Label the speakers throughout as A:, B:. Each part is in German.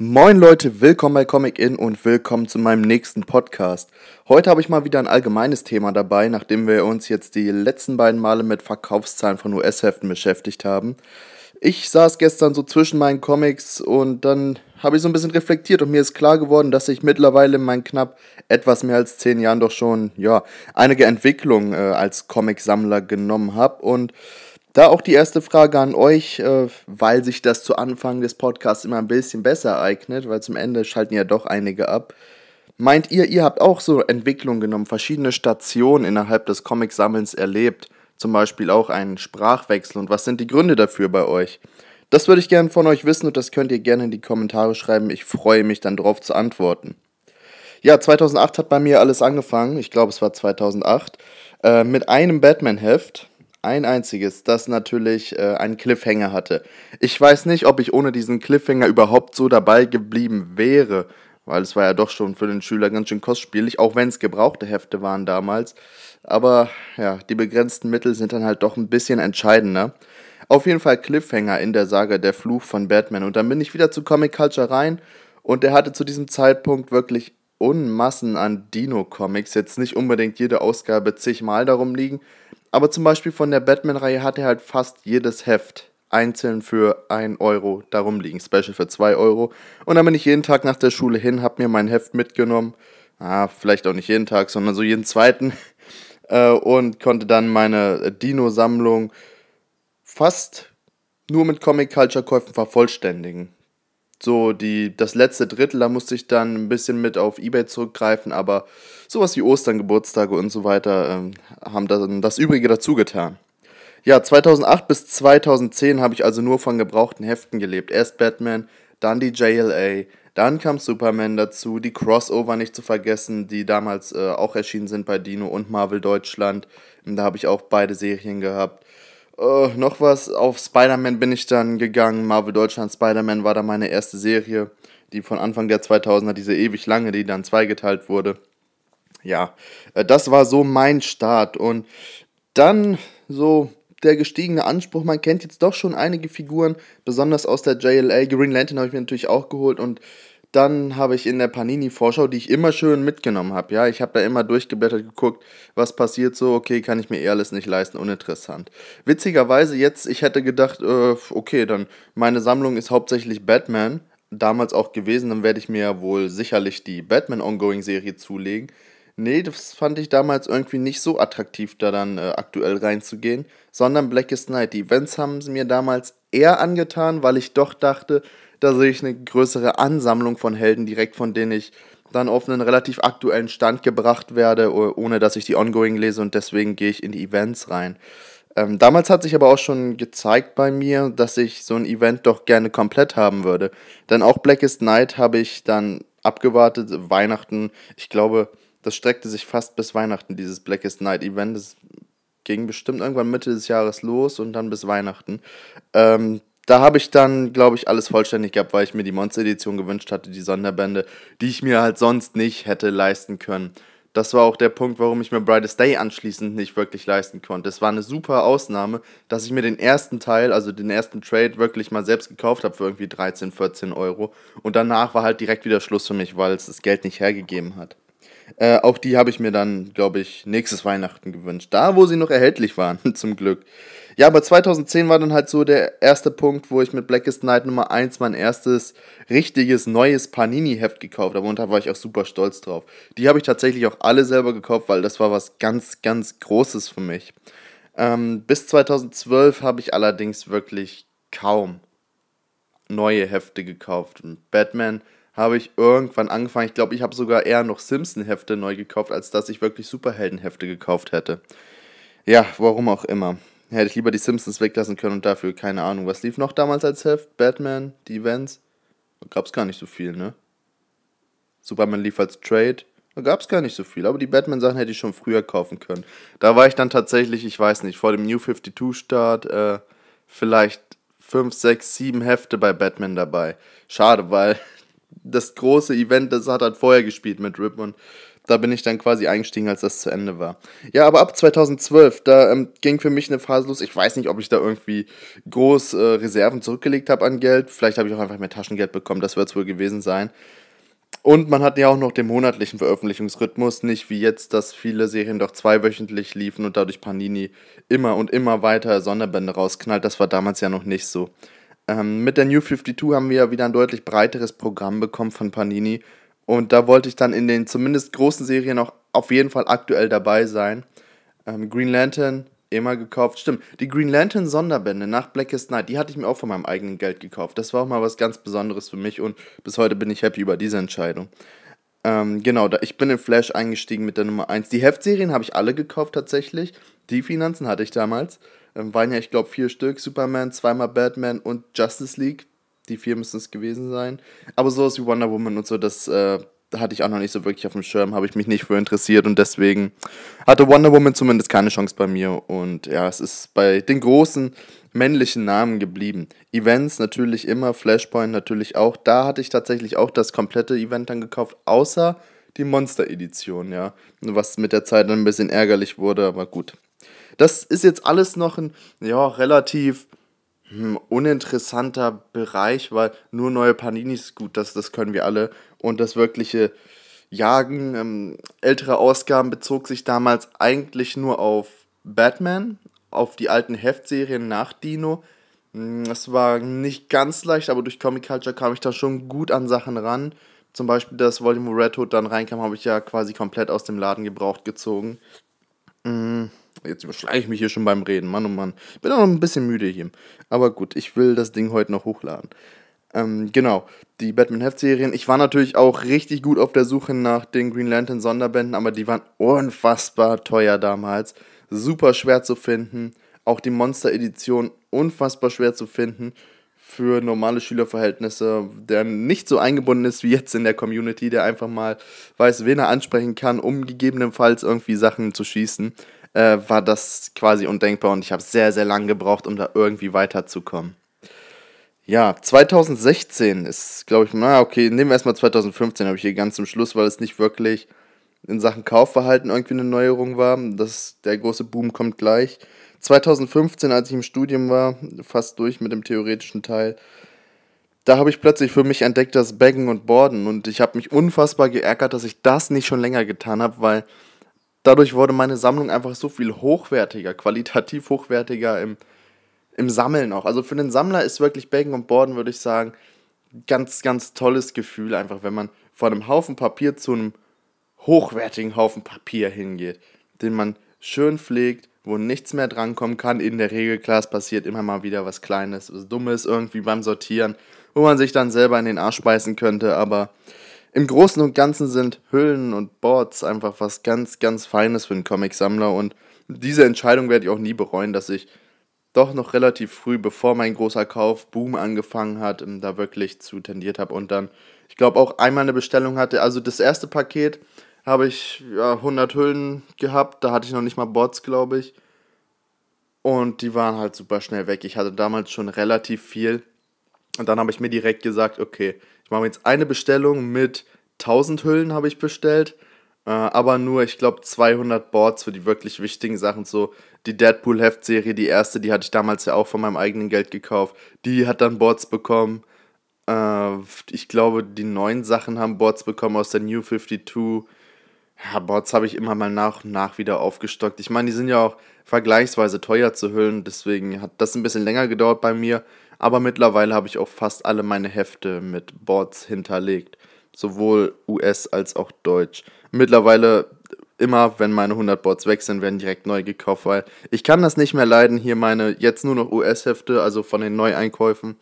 A: Moin Leute, willkommen bei Comic In und willkommen zu meinem nächsten Podcast. Heute habe ich mal wieder ein allgemeines Thema dabei, nachdem wir uns jetzt die letzten beiden Male mit Verkaufszahlen von US-Heften beschäftigt haben. Ich saß gestern so zwischen meinen Comics und dann habe ich so ein bisschen reflektiert und mir ist klar geworden, dass ich mittlerweile in meinen knapp etwas mehr als zehn Jahren doch schon, ja, einige Entwicklungen äh, als Comicsammler genommen habe und da auch die erste Frage an euch, äh, weil sich das zu Anfang des Podcasts immer ein bisschen besser eignet, weil zum Ende schalten ja doch einige ab. Meint ihr, ihr habt auch so Entwicklungen genommen, verschiedene Stationen innerhalb des Comicsammelns erlebt, zum Beispiel auch einen Sprachwechsel und was sind die Gründe dafür bei euch? Das würde ich gerne von euch wissen und das könnt ihr gerne in die Kommentare schreiben. Ich freue mich dann darauf zu antworten. Ja, 2008 hat bei mir alles angefangen. Ich glaube, es war 2008. Äh, mit einem Batman-Heft ein einziges, das natürlich äh, einen Cliffhanger hatte. Ich weiß nicht, ob ich ohne diesen Cliffhanger überhaupt so dabei geblieben wäre, weil es war ja doch schon für den Schüler ganz schön kostspielig, auch wenn es gebrauchte Hefte waren damals. Aber ja, die begrenzten Mittel sind dann halt doch ein bisschen entscheidender. Auf jeden Fall Cliffhanger in der Saga Der Fluch von Batman. Und dann bin ich wieder zu Comic Culture rein und der hatte zu diesem Zeitpunkt wirklich Unmassen an Dino-Comics. Jetzt nicht unbedingt jede Ausgabe zigmal darum liegen, aber zum Beispiel von der Batman-Reihe hat er halt fast jedes Heft einzeln für 1 Euro darum liegen. Special für 2 Euro. Und dann bin ich jeden Tag nach der Schule hin, hab mir mein Heft mitgenommen. Ah, vielleicht auch nicht jeden Tag, sondern so jeden zweiten. Äh, und konnte dann meine Dino-Sammlung fast nur mit Comic-Culture-Käufen vervollständigen so die, das letzte Drittel, da musste ich dann ein bisschen mit auf Ebay zurückgreifen, aber sowas wie Ostern, Geburtstage und so weiter ähm, haben dann das Übrige dazu getan. Ja, 2008 bis 2010 habe ich also nur von gebrauchten Heften gelebt. Erst Batman, dann die JLA, dann kam Superman dazu, die Crossover nicht zu vergessen, die damals äh, auch erschienen sind bei Dino und Marvel Deutschland. Und da habe ich auch beide Serien gehabt. Uh, noch was, auf Spider-Man bin ich dann gegangen. Marvel Deutschland Spider-Man war da meine erste Serie, die von Anfang der 2000er, diese ewig lange, die dann zweigeteilt wurde. Ja, äh, das war so mein Start. Und dann so der gestiegene Anspruch. Man kennt jetzt doch schon einige Figuren, besonders aus der JLA. Green Lantern habe ich mir natürlich auch geholt und dann habe ich in der Panini-Vorschau, die ich immer schön mitgenommen habe, ja, ich habe da immer durchgeblättert, geguckt, was passiert so, okay, kann ich mir eh alles nicht leisten, uninteressant. Witzigerweise jetzt, ich hätte gedacht, äh, okay, dann meine Sammlung ist hauptsächlich Batman, damals auch gewesen, dann werde ich mir ja wohl sicherlich die Batman Ongoing-Serie zulegen. Nee, das fand ich damals irgendwie nicht so attraktiv, da dann äh, aktuell reinzugehen, sondern Blackest Night. Die Events haben sie mir damals eher angetan, weil ich doch dachte, da sehe ich eine größere Ansammlung von Helden direkt, von denen ich dann auf einen relativ aktuellen Stand gebracht werde, ohne dass ich die Ongoing lese und deswegen gehe ich in die Events rein. Ähm, damals hat sich aber auch schon gezeigt bei mir, dass ich so ein Event doch gerne komplett haben würde. Denn auch Blackest Night habe ich dann abgewartet, Weihnachten, ich glaube, das streckte sich fast bis Weihnachten, dieses Blackest Night Event. Das ging bestimmt irgendwann Mitte des Jahres los und dann bis Weihnachten. Ähm, da habe ich dann, glaube ich, alles vollständig gehabt, weil ich mir die Monster-Edition gewünscht hatte, die Sonderbände, die ich mir halt sonst nicht hätte leisten können. Das war auch der Punkt, warum ich mir Brightest Day anschließend nicht wirklich leisten konnte. Es war eine super Ausnahme, dass ich mir den ersten Teil, also den ersten Trade, wirklich mal selbst gekauft habe für irgendwie 13, 14 Euro. Und danach war halt direkt wieder Schluss für mich, weil es das Geld nicht hergegeben hat. Äh, auch die habe ich mir dann, glaube ich, nächstes Weihnachten gewünscht. Da, wo sie noch erhältlich waren, zum Glück. Ja, aber 2010 war dann halt so der erste Punkt, wo ich mit Blackest Night Nummer 1 mein erstes richtiges neues Panini-Heft gekauft habe und da war ich auch super stolz drauf. Die habe ich tatsächlich auch alle selber gekauft, weil das war was ganz, ganz Großes für mich. Ähm, bis 2012 habe ich allerdings wirklich kaum neue Hefte gekauft. Batman habe ich irgendwann angefangen. Ich glaube, ich habe sogar eher noch Simpson-Hefte neu gekauft, als dass ich wirklich Superhelden-Hefte gekauft hätte. Ja, warum auch immer. Hätte ich lieber die Simpsons weglassen können und dafür, keine Ahnung, was lief noch damals als Heft? Batman, die Events? Da gab es gar nicht so viel, ne? Superman lief als Trade. Da gab es gar nicht so viel, aber die Batman-Sachen hätte ich schon früher kaufen können. Da war ich dann tatsächlich, ich weiß nicht, vor dem New 52-Start äh, vielleicht 5, 6, 7 Hefte bei Batman dabei. Schade, weil das große Event, das hat halt vorher gespielt mit Rip und da bin ich dann quasi eingestiegen, als das zu Ende war. Ja, aber ab 2012, da ähm, ging für mich eine Phase los. Ich weiß nicht, ob ich da irgendwie groß äh, Reserven zurückgelegt habe an Geld. Vielleicht habe ich auch einfach mehr Taschengeld bekommen, das wird es wohl gewesen sein. Und man hat ja auch noch den monatlichen Veröffentlichungsrhythmus, nicht wie jetzt, dass viele Serien doch zweiwöchentlich liefen und dadurch Panini immer und immer weiter Sonderbände rausknallt. Das war damals ja noch nicht so. Ähm, mit der New 52 haben wir ja wieder ein deutlich breiteres Programm bekommen von Panini. Und da wollte ich dann in den zumindest großen Serien auch auf jeden Fall aktuell dabei sein. Ähm, Green Lantern, immer gekauft. Stimmt, die Green Lantern Sonderbände nach Blackest Night, die hatte ich mir auch von meinem eigenen Geld gekauft. Das war auch mal was ganz Besonderes für mich und bis heute bin ich happy über diese Entscheidung. Ähm, genau, da, ich bin in Flash eingestiegen mit der Nummer 1. Die Heftserien habe ich alle gekauft tatsächlich. Die Finanzen hatte ich damals. Ähm, waren ja, ich glaube, vier Stück. Superman, zweimal Batman und Justice League. Die vier müssen es gewesen sein. Aber sowas wie Wonder Woman und so, das äh, hatte ich auch noch nicht so wirklich auf dem Schirm, habe ich mich nicht für interessiert und deswegen hatte Wonder Woman zumindest keine Chance bei mir. Und ja, es ist bei den großen männlichen Namen geblieben. Events natürlich immer, Flashpoint natürlich auch. Da hatte ich tatsächlich auch das komplette Event dann gekauft, außer die Monster-Edition, ja. Was mit der Zeit dann ein bisschen ärgerlich wurde, aber gut. Das ist jetzt alles noch ein, ja, relativ hm, uninteressanter Bereich, weil nur neue Paninis, gut, das, das können wir alle. Und das wirkliche Jagen ähm, ältere Ausgaben bezog sich damals eigentlich nur auf Batman, auf die alten Heftserien nach Dino. Hm, war nicht ganz leicht, aber durch Comic Culture kam ich da schon gut an Sachen ran. Zum Beispiel das Volume, Red Hood dann reinkam, habe ich ja quasi komplett aus dem Laden gebraucht gezogen. Hm. Jetzt überschlage ich mich hier schon beim Reden. Mann, oh Mann. Ich bin auch noch ein bisschen müde hier. Aber gut, ich will das Ding heute noch hochladen. Ähm, genau, die Batman-Heftserien. Ich war natürlich auch richtig gut auf der Suche nach den Green Lantern Sonderbänden, aber die waren unfassbar teuer damals. Super schwer zu finden. Auch die Monster-Edition unfassbar schwer zu finden für normale Schülerverhältnisse, der nicht so eingebunden ist wie jetzt in der Community, der einfach mal weiß, wen er ansprechen kann, um gegebenenfalls irgendwie Sachen zu schießen äh, war das quasi undenkbar und ich habe sehr, sehr lange gebraucht, um da irgendwie weiterzukommen. Ja, 2016 ist, glaube ich, na okay, nehmen wir erstmal 2015, habe ich hier ganz zum Schluss, weil es nicht wirklich in Sachen Kaufverhalten irgendwie eine Neuerung war. Das, der große Boom kommt gleich. 2015, als ich im Studium war, fast durch mit dem theoretischen Teil, da habe ich plötzlich für mich entdeckt, das Baggen und Borden. Und ich habe mich unfassbar geärgert, dass ich das nicht schon länger getan habe, weil dadurch wurde meine Sammlung einfach so viel hochwertiger, qualitativ hochwertiger im, im Sammeln auch. Also für den Sammler ist wirklich Backen und Borden, würde ich sagen, ganz, ganz tolles Gefühl, einfach wenn man von einem Haufen Papier zu einem hochwertigen Haufen Papier hingeht, den man schön pflegt, wo nichts mehr drankommen kann. In der Regel, klar, es passiert immer mal wieder was Kleines, was Dummes irgendwie beim Sortieren, wo man sich dann selber in den Arsch beißen könnte, aber im Großen und Ganzen sind Hüllen und Boards einfach was ganz, ganz Feines für einen Comicsammler und diese Entscheidung werde ich auch nie bereuen, dass ich doch noch relativ früh, bevor mein großer Kauf Boom angefangen hat, ähm, da wirklich zu tendiert habe und dann, ich glaube, auch einmal eine Bestellung hatte. Also das erste Paket habe ich ja, 100 Hüllen gehabt, da hatte ich noch nicht mal Boards, glaube ich. Und die waren halt super schnell weg. Ich hatte damals schon relativ viel. Und dann habe ich mir direkt gesagt, okay, ich mache jetzt eine Bestellung mit 1000 Hüllen habe ich bestellt, äh, aber nur, ich glaube, 200 Boards für die wirklich wichtigen Sachen. So die Deadpool-Heftserie, die erste, die hatte ich damals ja auch von meinem eigenen Geld gekauft. Die hat dann Boards bekommen. Äh, ich glaube, die neuen Sachen haben Boards bekommen aus der New 52. Ja, Boards habe ich immer mal nach und nach wieder aufgestockt. Ich meine, die sind ja auch vergleichsweise teuer zu hüllen, deswegen hat das ein bisschen länger gedauert bei mir. Aber mittlerweile habe ich auch fast alle meine Hefte mit Boards hinterlegt. Sowohl US als auch Deutsch. Mittlerweile immer, wenn meine 100 Boards weg sind, werden direkt neu gekauft, weil ich kann das nicht mehr leiden, hier meine jetzt nur noch US-Hefte, also von den Neueinkäufen,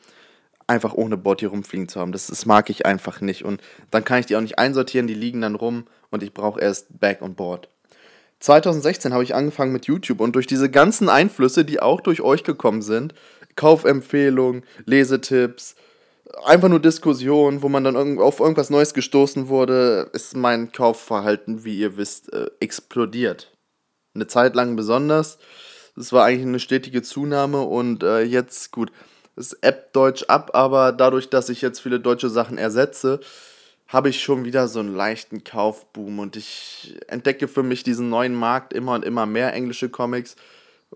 A: einfach ohne Board hier rumfliegen zu haben. Das, das mag ich einfach nicht. Und dann kann ich die auch nicht einsortieren, die liegen dann rum und ich brauche erst Back und Board. 2016 habe ich angefangen mit YouTube und durch diese ganzen Einflüsse, die auch durch euch gekommen sind, Kaufempfehlungen, Lesetipps, einfach nur Diskussionen, wo man dann auf irgendwas Neues gestoßen wurde, ist mein Kaufverhalten, wie ihr wisst, äh, explodiert. Eine Zeit lang besonders. Es war eigentlich eine stetige Zunahme und äh, jetzt, gut, es App Deutsch ab, aber dadurch, dass ich jetzt viele deutsche Sachen ersetze, habe ich schon wieder so einen leichten Kaufboom und ich entdecke für mich diesen neuen Markt immer und immer mehr englische Comics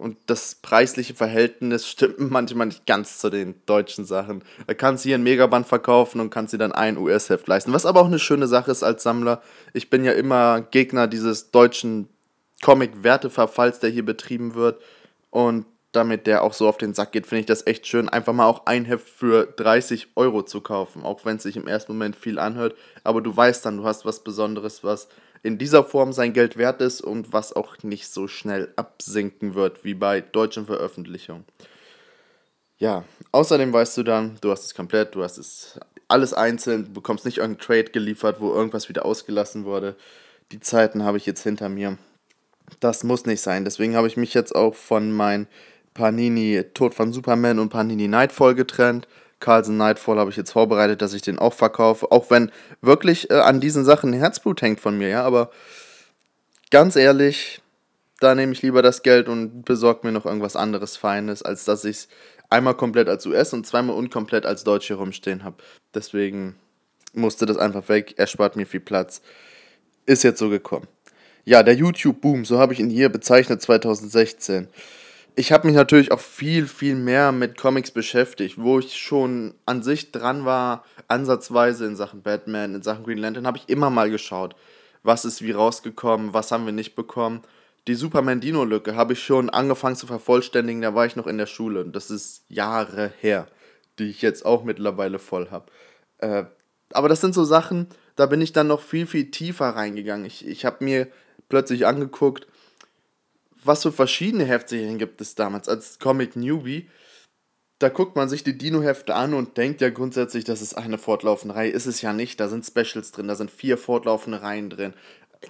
A: und das preisliche Verhältnis stimmt manchmal nicht ganz zu den deutschen Sachen. Da kannst du hier einen Megaband verkaufen und kannst dir dann ein US-Heft leisten. Was aber auch eine schöne Sache ist als Sammler. Ich bin ja immer Gegner dieses deutschen Comic-Werteverfalls, der hier betrieben wird. Und damit der auch so auf den Sack geht, finde ich das echt schön, einfach mal auch ein Heft für 30 Euro zu kaufen. Auch wenn es sich im ersten Moment viel anhört. Aber du weißt dann, du hast was Besonderes, was in dieser Form sein Geld wert ist und was auch nicht so schnell absinken wird wie bei deutschen Veröffentlichungen. Ja, außerdem weißt du dann, du hast es komplett, du hast es alles einzeln, du bekommst nicht irgendein Trade geliefert, wo irgendwas wieder ausgelassen wurde. Die Zeiten habe ich jetzt hinter mir. Das muss nicht sein. Deswegen habe ich mich jetzt auch von meinen Panini Tod von Superman und Panini Nightfall getrennt. Carlson Nightfall habe ich jetzt vorbereitet, dass ich den auch verkaufe. Auch wenn wirklich äh, an diesen Sachen Herzblut hängt von mir, ja. Aber ganz ehrlich, da nehme ich lieber das Geld und besorge mir noch irgendwas anderes Feines, als dass ich es einmal komplett als US und zweimal unkomplett als Deutsch hier rumstehen habe. Deswegen musste das einfach weg. Er spart mir viel Platz. Ist jetzt so gekommen. Ja, der YouTube-Boom, so habe ich ihn hier bezeichnet 2016 ich habe mich natürlich auch viel, viel mehr mit Comics beschäftigt, wo ich schon an sich dran war, ansatzweise in Sachen Batman, in Sachen Green Lantern, habe ich immer mal geschaut, was ist wie rausgekommen, was haben wir nicht bekommen. Die Superman-Dino-Lücke habe ich schon angefangen zu vervollständigen, da war ich noch in der Schule. Das ist Jahre her, die ich jetzt auch mittlerweile voll habe. Äh, aber das sind so Sachen, da bin ich dann noch viel, viel tiefer reingegangen. Ich, ich habe mir plötzlich angeguckt, was für verschiedene Heftserien gibt es damals als Comic Newbie. Da guckt man sich die Dino-Hefte an und denkt ja grundsätzlich, das ist eine fortlaufende Reihe. Ist es ja nicht. Da sind Specials drin, da sind vier fortlaufende Reihen drin.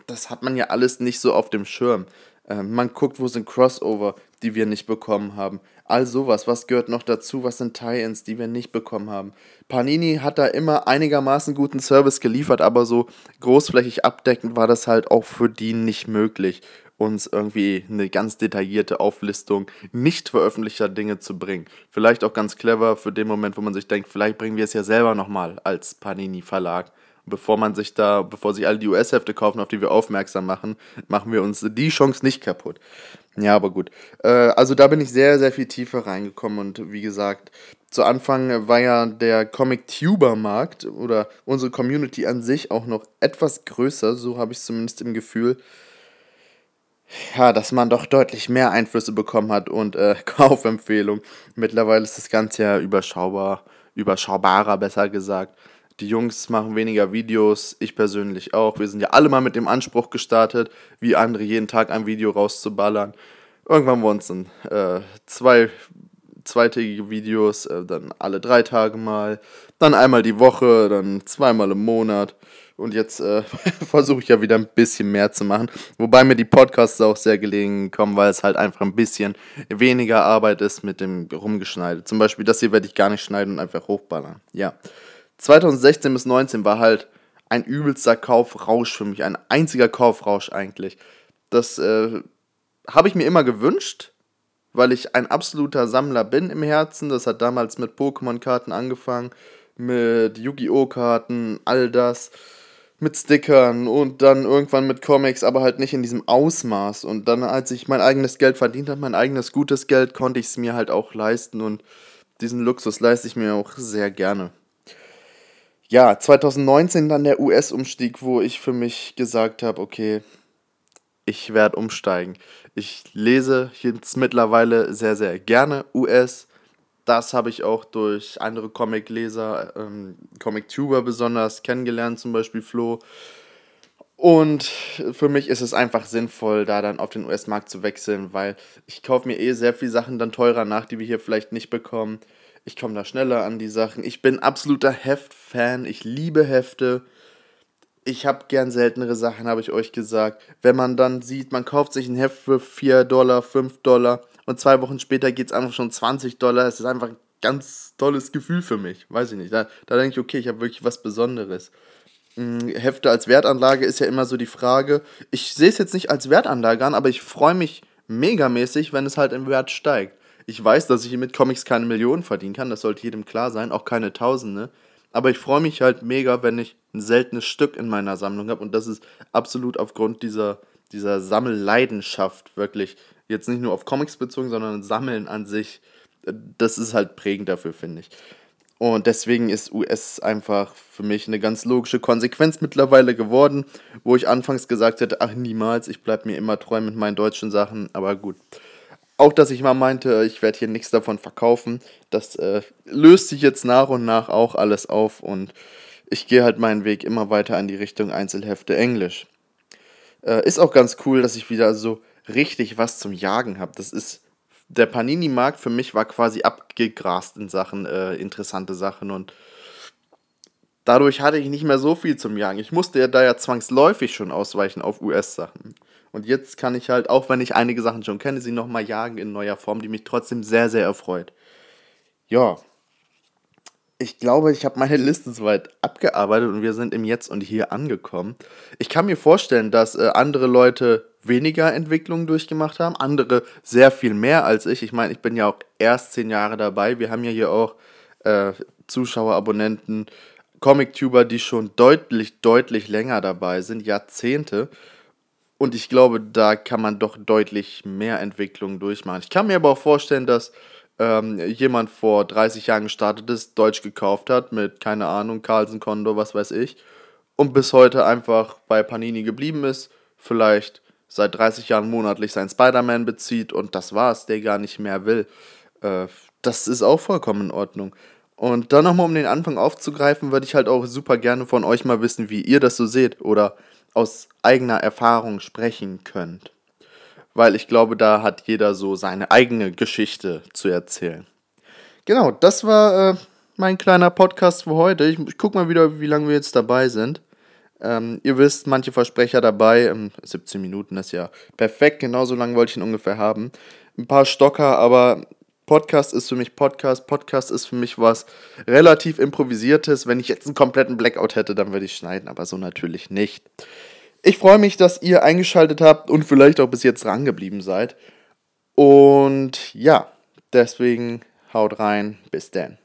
A: Das hat man ja alles nicht so auf dem Schirm. Ähm, man guckt, wo sind Crossover, die wir nicht bekommen haben. All sowas, was gehört noch dazu, was sind Tie-Ins, die wir nicht bekommen haben. Panini hat da immer einigermaßen guten Service geliefert, aber so großflächig abdeckend war das halt auch für die nicht möglich uns irgendwie eine ganz detaillierte Auflistung nicht veröffentlichter Dinge zu bringen. Vielleicht auch ganz clever für den Moment, wo man sich denkt, vielleicht bringen wir es ja selber nochmal als Panini Verlag. Bevor man sich da, bevor sich alle die US-Hefte kaufen, auf die wir aufmerksam machen, machen wir uns die Chance nicht kaputt. Ja, aber gut. Äh, also da bin ich sehr, sehr viel tiefer reingekommen und wie gesagt, zu Anfang war ja der Comic-Tuber-Markt oder unsere Community an sich auch noch etwas größer, so habe ich es zumindest im Gefühl ja, dass man doch deutlich mehr Einflüsse bekommen hat und äh, Kaufempfehlungen. Mittlerweile ist das Ganze ja überschaubar, überschaubarer, besser gesagt. Die Jungs machen weniger Videos, ich persönlich auch. Wir sind ja alle mal mit dem Anspruch gestartet, wie andere jeden Tag ein Video rauszuballern. Irgendwann wurden es dann äh, zwei zweitägige Videos, äh, dann alle drei Tage mal, dann einmal die Woche, dann zweimal im Monat. Und jetzt äh, versuche ich ja wieder ein bisschen mehr zu machen. Wobei mir die Podcasts auch sehr gelegen kommen, weil es halt einfach ein bisschen weniger Arbeit ist mit dem Rumgeschneide. Zum Beispiel das hier werde ich gar nicht schneiden und einfach hochballern. Ja. 2016 bis 2019 war halt ein übelster Kaufrausch für mich. Ein einziger Kaufrausch eigentlich. Das äh, habe ich mir immer gewünscht, weil ich ein absoluter Sammler bin im Herzen. Das hat damals mit Pokémon-Karten angefangen, mit Yu-Gi-Oh! Karten, all das mit Stickern und dann irgendwann mit Comics, aber halt nicht in diesem Ausmaß. Und dann, als ich mein eigenes Geld verdient habe, mein eigenes gutes Geld, konnte ich es mir halt auch leisten und diesen Luxus leiste ich mir auch sehr gerne. Ja, 2019 dann der US-Umstieg, wo ich für mich gesagt habe, okay, ich werde umsteigen. Ich lese jetzt mittlerweile sehr, sehr gerne US das habe ich auch durch andere Comicleser, ähm, Comic-Tuber besonders kennengelernt, zum Beispiel Flo. Und für mich ist es einfach sinnvoll, da dann auf den US-Markt zu wechseln, weil ich kaufe mir eh sehr viele Sachen dann teurer nach, die wir hier vielleicht nicht bekommen. Ich komme da schneller an die Sachen. Ich bin absoluter Heft-Fan. Ich liebe Hefte. Ich habe gern seltenere Sachen, habe ich euch gesagt. Wenn man dann sieht, man kauft sich ein Heft für 4 Dollar, 5 Dollar und zwei Wochen später geht es einfach schon 20 Dollar. Es ist einfach ein ganz tolles Gefühl für mich. Weiß ich nicht. Da, da denke ich, okay, ich habe wirklich was Besonderes. Hm, Hefte als Wertanlage ist ja immer so die Frage. Ich sehe es jetzt nicht als Wertanlage an, aber ich freue mich megamäßig, wenn es halt im Wert steigt. Ich weiß, dass ich mit Comics keine Millionen verdienen kann, das sollte jedem klar sein, auch keine Tausende. Aber ich freue mich halt mega, wenn ich ein seltenes Stück in meiner Sammlung habe. Und das ist absolut aufgrund dieser, dieser Sammelleidenschaft wirklich. Jetzt nicht nur auf Comics bezogen, sondern Sammeln an sich. Das ist halt prägend dafür, finde ich. Und deswegen ist US einfach für mich eine ganz logische Konsequenz mittlerweile geworden, wo ich anfangs gesagt hätte, ach niemals, ich bleibe mir immer treu mit meinen deutschen Sachen, aber gut. Auch, dass ich mal meinte, ich werde hier nichts davon verkaufen, das äh, löst sich jetzt nach und nach auch alles auf und ich gehe halt meinen Weg immer weiter in die Richtung Einzelhefte Englisch. Äh, ist auch ganz cool, dass ich wieder so richtig was zum Jagen habe. Das ist der Panini-Markt für mich war quasi abgegrast in Sachen äh, interessante Sachen und dadurch hatte ich nicht mehr so viel zum Jagen. Ich musste ja da ja zwangsläufig schon ausweichen auf US-Sachen. Und jetzt kann ich halt, auch wenn ich einige Sachen schon kenne, sie nochmal jagen in neuer Form, die mich trotzdem sehr, sehr erfreut. Ja. Ich glaube, ich habe meine Liste soweit abgearbeitet und wir sind im Jetzt und Hier angekommen. Ich kann mir vorstellen, dass äh, andere Leute weniger Entwicklungen durchgemacht haben, andere sehr viel mehr als ich. Ich meine, ich bin ja auch erst zehn Jahre dabei. Wir haben ja hier auch äh, Zuschauer, Abonnenten, Comic-Tuber, die schon deutlich, deutlich länger dabei sind, Jahrzehnte. Und ich glaube, da kann man doch deutlich mehr Entwicklungen durchmachen. Ich kann mir aber auch vorstellen, dass ähm, jemand vor 30 Jahren gestartet ist, Deutsch gekauft hat, mit, keine Ahnung, Carlsen Kondo, was weiß ich, und bis heute einfach bei Panini geblieben ist, vielleicht seit 30 Jahren monatlich sein Spider-Man bezieht und das war's, der gar nicht mehr will. Äh, das ist auch vollkommen in Ordnung. Und dann nochmal, um den Anfang aufzugreifen, würde ich halt auch super gerne von euch mal wissen, wie ihr das so seht oder aus eigener Erfahrung sprechen könnt. Weil ich glaube, da hat jeder so seine eigene Geschichte zu erzählen. Genau, das war äh, mein kleiner Podcast für heute. Ich, ich guck mal wieder, wie lange wir jetzt dabei sind. Ähm, ihr wisst, manche Versprecher dabei, ähm, 17 Minuten ist ja perfekt, genauso lange wollte ich ihn ungefähr haben. Ein paar Stocker, aber Podcast ist für mich Podcast. Podcast ist für mich was relativ improvisiertes. Wenn ich jetzt einen kompletten Blackout hätte, dann würde ich schneiden, aber so natürlich nicht. Ich freue mich, dass ihr eingeschaltet habt und vielleicht auch bis jetzt drangeblieben seid. Und ja, deswegen haut rein. Bis dann.